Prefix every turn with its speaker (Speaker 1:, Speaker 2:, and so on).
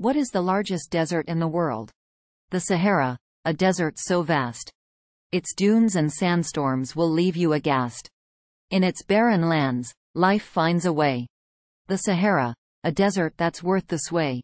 Speaker 1: What is the largest desert in the world? The Sahara, a desert so vast. Its dunes and sandstorms will leave you aghast. In its barren lands, life finds a way. The Sahara, a desert that's worth the sway.